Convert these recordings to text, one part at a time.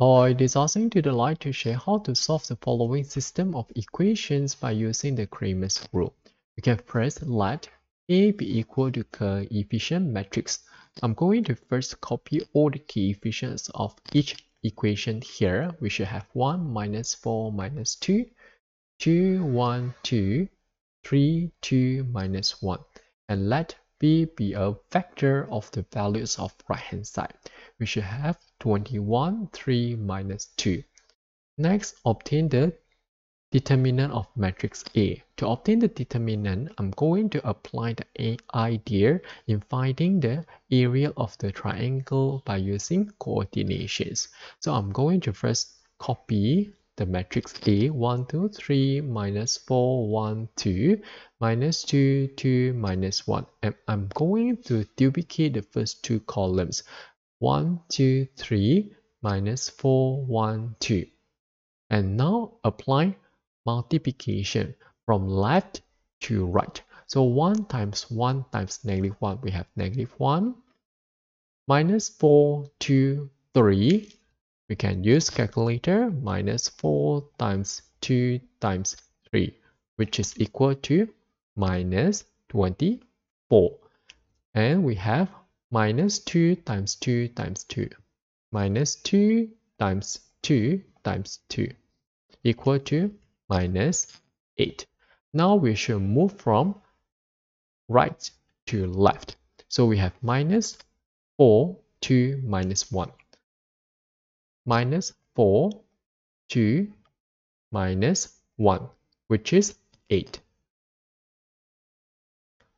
Is asking to the light to share how to solve the following system of equations by using the Cramer's rule. You can press let A be equal to coefficient matrix. I'm going to first copy all the coefficients of each equation here. We should have 1 minus 4 minus 2, 2, 1, 2, 3, 2, minus 1. And let B be a vector of the values of right hand side. We should have 21, 3 minus 2. Next, obtain the determinant of matrix A. To obtain the determinant, I'm going to apply the A idea in finding the area of the triangle by using coordinations. So I'm going to first copy the matrix A 1, 2, 3, minus 4, 1, 2, minus 2, 2, minus 1. And I'm going to duplicate the first two columns. 1, 2, 3, minus 4, 1, 2. And now apply multiplication from left to right. So 1 times 1 times negative 1, we have negative 1. Minus 4, 2, 3, we can use calculator minus 4 times 2 times 3 which is equal to minus 24 and we have minus 2 times 2 times 2 minus 2 times 2 times 2 equal to minus 8 now we should move from right to left. So we have minus 4 2 minus 1 minus 4, 2, minus 1, which is 8.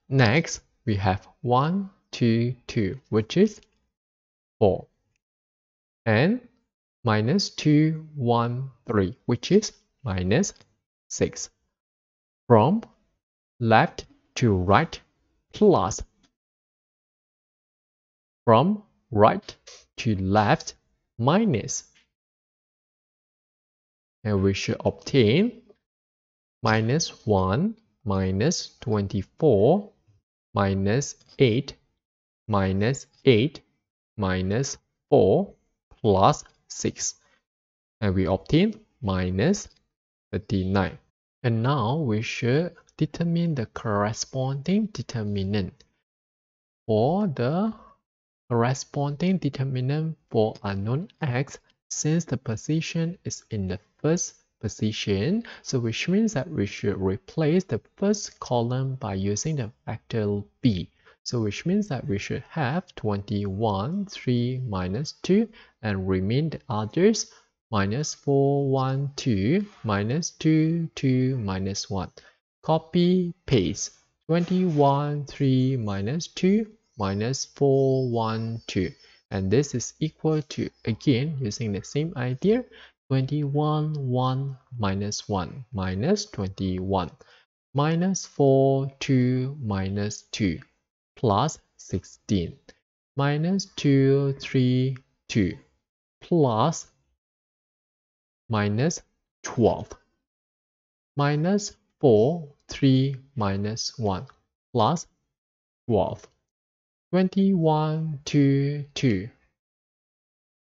Next, we have 1, 2, 2, which is 4. And minus 2, 1, 3, which is minus 6. From left to right plus from right to left minus. And we should obtain minus 1 minus 24 minus 8 minus 8 minus 4 plus 6 and we obtain minus 39 and now we should determine the corresponding determinant for the corresponding determinant for unknown x since the position is in the first position. So which means that we should replace the first column by using the vector b. So which means that we should have 21 3 minus 2 and remain the others minus 4 1 2 minus 2 2 minus 1 copy paste. 21 3 minus 2 minus 4, 1, 2. And this is equal to, again, using the same idea, 21, 1, minus 1, minus 21, minus 4, 2, minus 2, plus 16, minus 2, 3, 2, plus minus 12, minus 4, 3, minus 1, plus 12. 21 to 2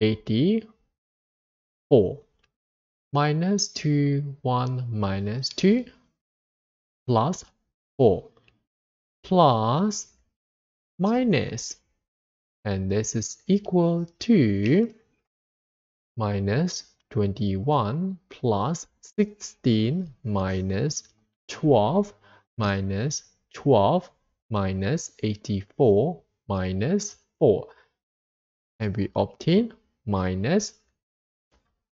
84 minus 2 1 minus 2 plus 4 plus minus. And this is equal to minus 21 plus 16 minus 12 minus 12 minus 84 minus 4 and we obtain minus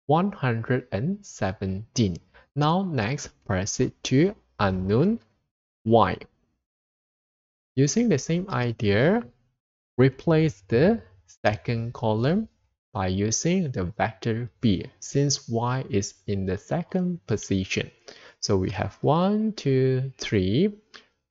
117. Now next proceed to unknown y. Using the same idea, replace the second column by using the vector b since y is in the second position. So we have 1, 2, 3,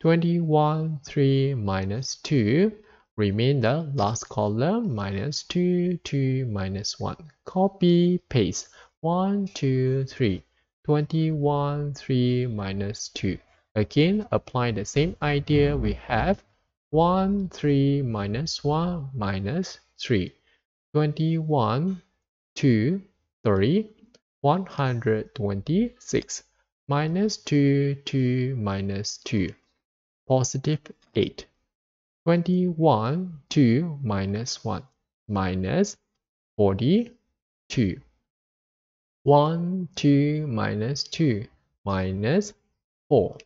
21, 3 minus 2 Remain the last column minus 2, 2, minus 1. Copy, paste 1, 2, 3. 21, 3 minus 2. Again, apply the same idea we have 1, 3 minus 1 minus 3. 21, 2 3 126 minus 2 2 minus 2 positive 8 21 2 minus 1 minus 42 1 2 minus 2 minus 4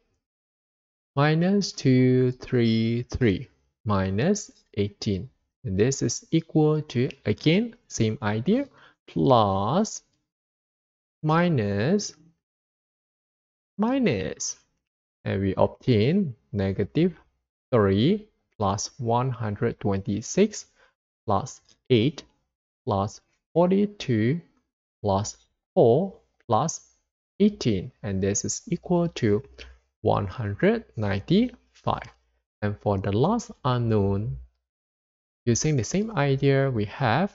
minus 2 3 3 minus 18 and this is equal to again same idea plus minus minus. And we obtain negative 3 plus 126 plus 8 plus 42 plus 4 plus 18 and this is equal to 195 and for the last unknown using the same idea we have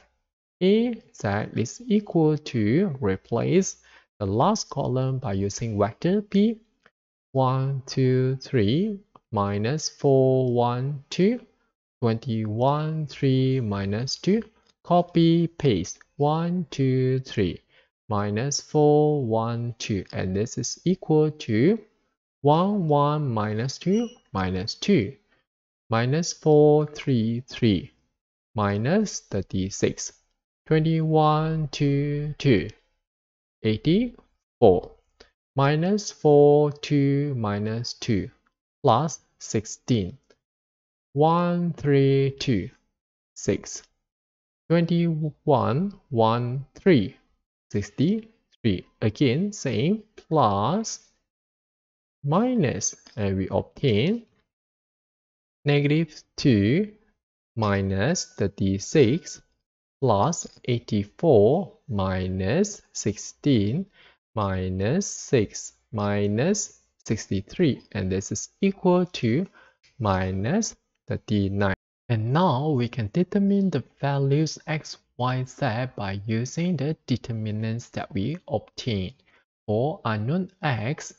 a z is equal to replace the last column by using vector p. 1 2 3 minus 4 1 2 21 3 minus 2 copy paste. 1 2 3 minus 4 1 2 and this is equal to 1 1 minus 2 minus 2 minus 4 3 3 minus 36 21 to 2 84 minus 4 2 minus 2 plus 16 1 3 2 6 21 1 3 63 again same plus minus and we obtain negative 2 minus 36 plus 84 minus 16 minus 6 minus 63 and this is equal to minus 39 and now we can determine the values x y z by using the determinants that we obtained for unknown x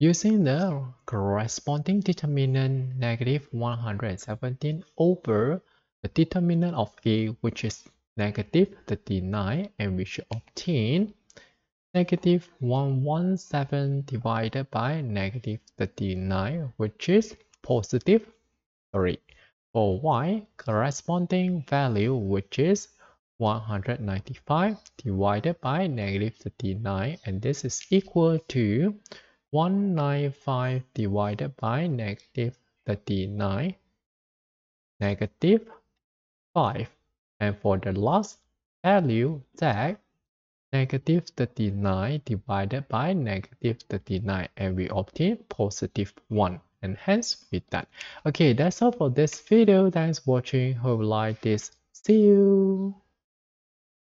using the corresponding determinant negative 117 over the determinant of A which is negative 39 and we should obtain negative 117 divided by negative 39 which is positive 3 for y corresponding value which is 195 divided by negative 39 and this is equal to 195 divided by negative 39 negative 5 and for the last value z negative 39 divided by negative 39 and we obtain positive 1 and hence we done okay that's all for this video. Thanks for watching. Hope you like this. See you